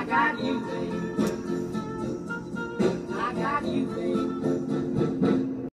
I got you, babe. I got you, babe.